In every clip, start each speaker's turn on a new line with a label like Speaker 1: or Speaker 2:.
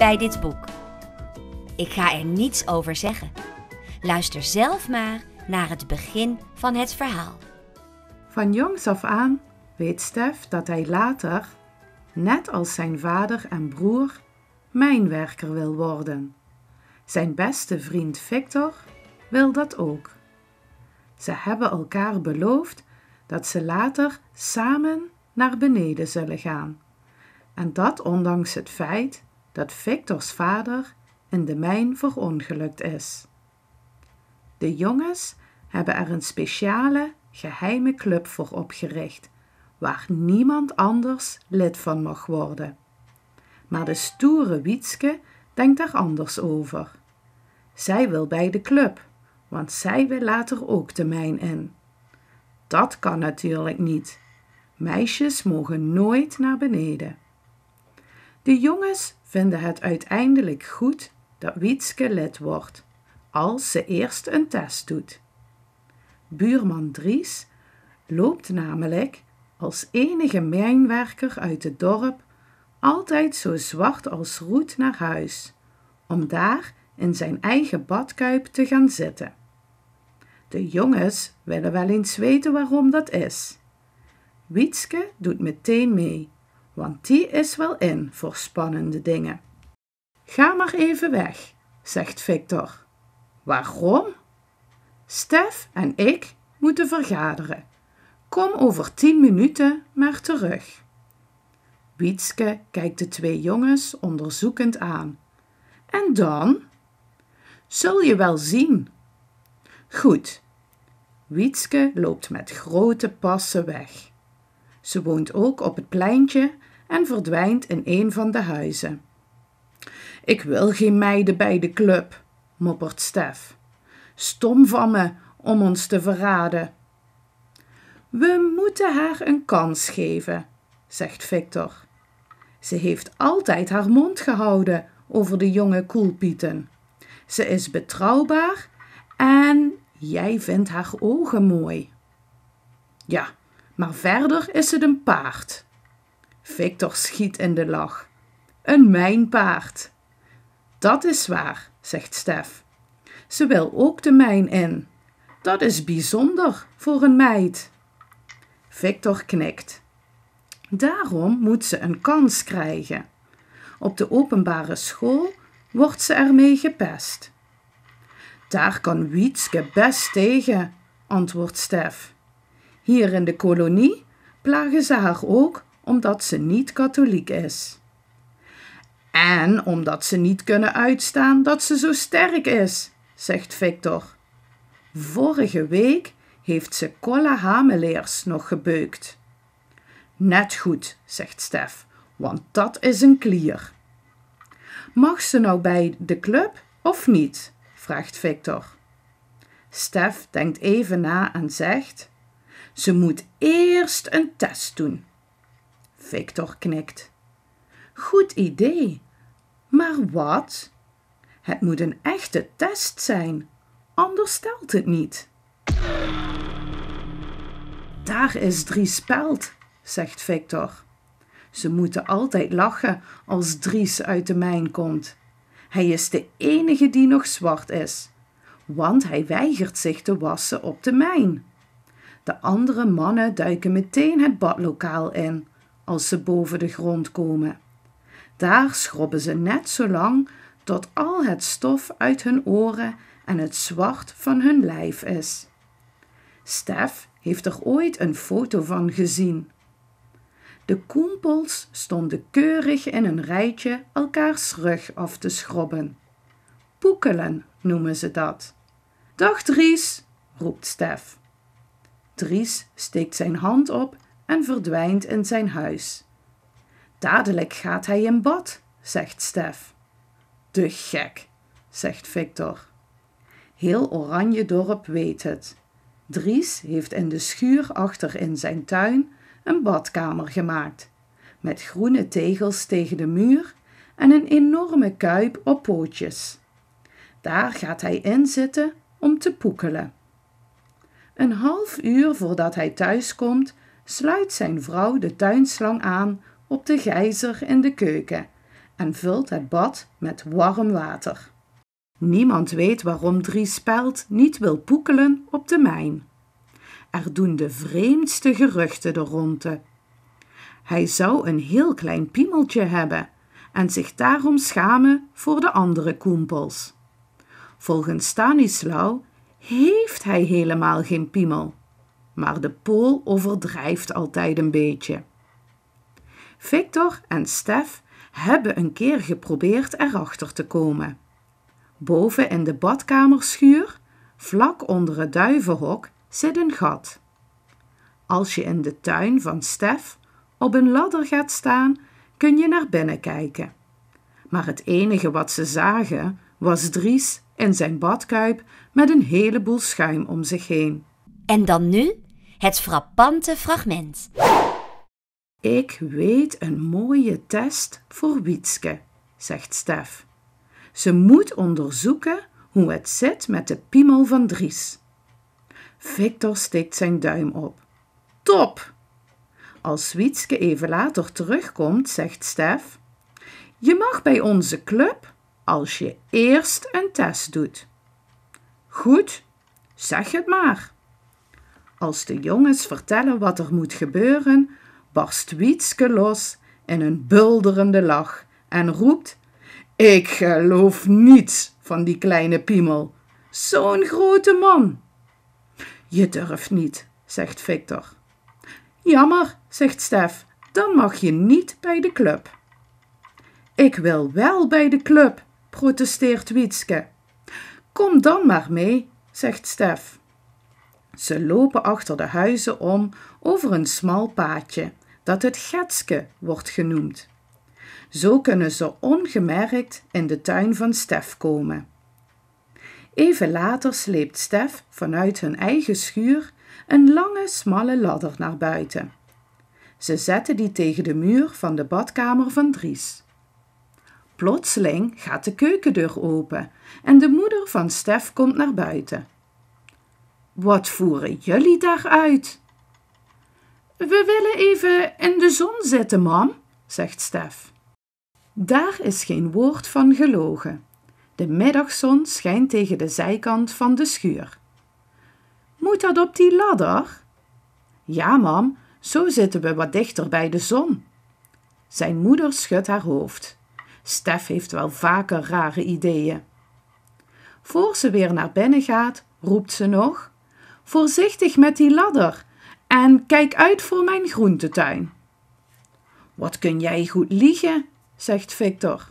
Speaker 1: bij dit boek. Ik ga er niets over zeggen. Luister zelf maar naar het begin van het verhaal.
Speaker 2: Van jongs af aan weet Stef dat hij later, net als zijn vader en broer, mijnwerker wil worden. Zijn beste vriend Victor wil dat ook. Ze hebben elkaar beloofd dat ze later samen naar beneden zullen gaan. En dat ondanks het feit dat Victors vader in de mijn verongelukt is. De jongens hebben er een speciale, geheime club voor opgericht, waar niemand anders lid van mag worden. Maar de stoere Wietske denkt daar anders over. Zij wil bij de club, want zij wil later ook de mijn in. Dat kan natuurlijk niet. Meisjes mogen nooit naar beneden. De jongens vinden het uiteindelijk goed dat Wietske lid wordt, als ze eerst een test doet. Buurman Dries loopt namelijk als enige mijnwerker uit het dorp altijd zo zwart als roet naar huis, om daar in zijn eigen badkuip te gaan zitten. De jongens willen wel eens weten waarom dat is. Wietske doet meteen mee, want die is wel in voor spannende dingen. Ga maar even weg, zegt Victor. Waarom? Stef en ik moeten vergaderen. Kom over tien minuten maar terug. Wietske kijkt de twee jongens onderzoekend aan. En dan? Zul je wel zien. Goed. Wietske loopt met grote passen weg. Ze woont ook op het pleintje en verdwijnt in een van de huizen. Ik wil geen meiden bij de club, moppert Stef. Stom van me om ons te verraden. We moeten haar een kans geven, zegt Victor. Ze heeft altijd haar mond gehouden over de jonge koelpieten. Ze is betrouwbaar en jij vindt haar ogen mooi. Ja, maar verder is het een paard. Victor schiet in de lach. Een mijnpaard. Dat is waar, zegt Stef. Ze wil ook de mijn in. Dat is bijzonder voor een meid. Victor knikt. Daarom moet ze een kans krijgen. Op de openbare school wordt ze ermee gepest. Daar kan Wietske best tegen, antwoordt Stef. Hier in de kolonie plagen ze haar ook omdat ze niet katholiek is. En omdat ze niet kunnen uitstaan dat ze zo sterk is, zegt Victor. Vorige week heeft ze Colla Hameleers nog gebeukt. Net goed, zegt Stef, want dat is een klier. Mag ze nou bij de club of niet? vraagt Victor. Stef denkt even na en zegt: Ze moet eerst een test doen. Victor knikt. Goed idee. Maar wat? Het moet een echte test zijn, anders stelt het niet. Daar is Dries Speld, zegt Victor. Ze moeten altijd lachen als Dries uit de mijn komt. Hij is de enige die nog zwart is, want hij weigert zich te wassen op de mijn. De andere mannen duiken meteen het badlokaal in als ze boven de grond komen. Daar schrobben ze net zo lang tot al het stof uit hun oren en het zwart van hun lijf is. Stef heeft er ooit een foto van gezien. De koempels stonden keurig in een rijtje elkaars rug af te schrobben. Poekelen noemen ze dat. Dag Dries, roept Stef. Dries steekt zijn hand op en verdwijnt in zijn huis. Dadelijk gaat hij in bad, zegt Stef. De gek, zegt Victor. Heel Oranje dorp weet het. Dries heeft in de schuur achter in zijn tuin een badkamer gemaakt, met groene tegels tegen de muur en een enorme kuip op pootjes. Daar gaat hij in zitten om te poekelen. Een half uur voordat hij thuiskomt, sluit zijn vrouw de tuinslang aan op de gijzer in de keuken en vult het bad met warm water. Niemand weet waarom Dries Speld niet wil poekelen op de mijn. Er doen de vreemdste geruchten de ronde. Hij zou een heel klein piemeltje hebben en zich daarom schamen voor de andere koempels. Volgens Stanislau heeft hij helemaal geen piemel, maar de Pool overdrijft altijd een beetje. Victor en Stef hebben een keer geprobeerd erachter te komen. Boven in de badkamerschuur, vlak onder het duivenhok, zit een gat. Als je in de tuin van Stef op een ladder gaat staan, kun je naar binnen kijken. Maar het enige wat ze zagen was Dries in zijn badkuip met een heleboel schuim om zich heen.
Speaker 1: En dan nu het frappante fragment.
Speaker 2: Ik weet een mooie test voor Wietske, zegt Stef. Ze moet onderzoeken hoe het zit met de piemel van Dries. Victor steekt zijn duim op. Top! Als Wietske even later terugkomt, zegt Stef: Je mag bij onze club als je eerst een test doet. Goed, zeg het maar. Als de jongens vertellen wat er moet gebeuren, barst Wietske los in een bulderende lach en roept: Ik geloof niets van die kleine piemel. Zo'n grote man. Je durft niet, zegt Victor. Jammer, zegt Stef, dan mag je niet bij de club. Ik wil wel bij de club, protesteert Wietske. Kom dan maar mee, zegt Stef. Ze lopen achter de huizen om over een smal paadje dat het Getske wordt genoemd. Zo kunnen ze ongemerkt in de tuin van Stef komen. Even later sleept Stef vanuit hun eigen schuur een lange, smalle ladder naar buiten. Ze zetten die tegen de muur van de badkamer van Dries. Plotseling gaat de keukendeur open en de moeder van Stef komt naar buiten. Wat voeren jullie daar uit? We willen even in de zon zitten, mam, zegt Stef. Daar is geen woord van gelogen. De middagzon schijnt tegen de zijkant van de schuur. Moet dat op die ladder? Ja, mam, zo zitten we wat dichter bij de zon. Zijn moeder schudt haar hoofd. Stef heeft wel vaker rare ideeën. Voor ze weer naar binnen gaat, roept ze nog: Voorzichtig met die ladder en kijk uit voor mijn groentetuin. Wat kun jij goed liegen, zegt Victor.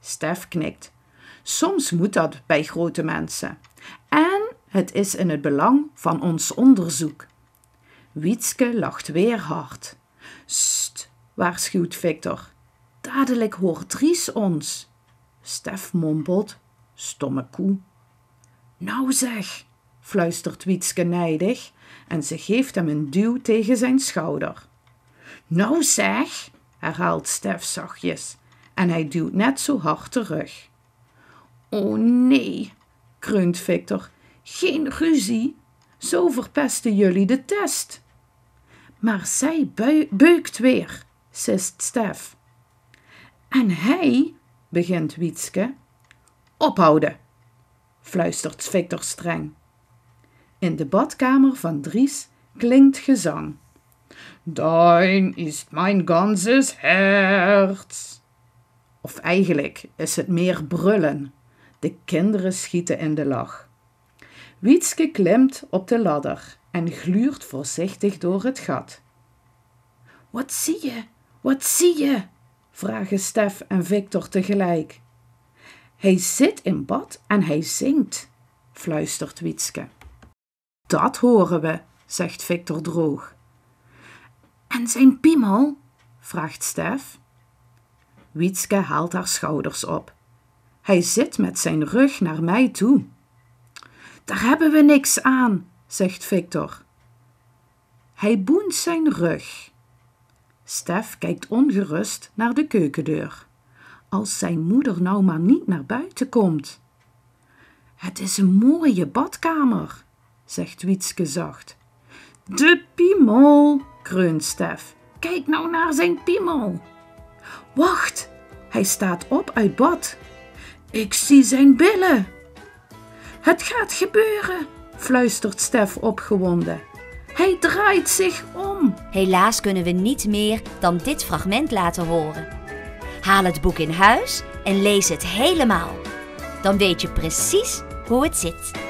Speaker 2: Stef knikt. Soms moet dat bij grote mensen. En het is in het belang van ons onderzoek. Wietske lacht weer hard. St, waarschuwt Victor. Dadelijk hoort Dries ons. Stef mompelt, stomme koe. Nou zeg, fluistert Wietske nijdig en ze geeft hem een duw tegen zijn schouder. Nou zeg, herhaalt Stef zachtjes en hij duwt net zo hard terug. O nee, kreunt Victor, geen ruzie, zo verpesten jullie de test. Maar zij beukt weer, sist Stef. En hij, begint Wietske. Ophouden, fluistert Victor streng. In de badkamer van Dries klinkt gezang. Dein ist mein ganzes Herz. Of eigenlijk is het meer brullen. De kinderen schieten in de lach. Wietske klimt op de ladder en gluurt voorzichtig door het gat. Wat zie je? Wat zie je? vragen Stef en Victor tegelijk. Hij zit in bad en hij zingt, fluistert Wietske. Dat horen we, zegt Victor droog. En zijn piemel? vraagt Stef. Wietske haalt haar schouders op. Hij zit met zijn rug naar mij toe. Daar hebben we niks aan, zegt Victor. Hij boent zijn rug. Stef kijkt ongerust naar de keukendeur. Als zijn moeder nou maar niet naar buiten komt. Het is een mooie badkamer, zegt Wietske zacht. De piemel, kreunt Stef. Kijk nou naar zijn piemel. Wacht, Hij staat op uit bad. Ik zie zijn billen. Het gaat gebeuren, fluistert Stef opgewonden. Hij draait zich om.
Speaker 1: Helaas kunnen we niet meer dan dit fragment laten horen. Haal het boek in huis en lees het helemaal. Dan weet je precies hoe het zit.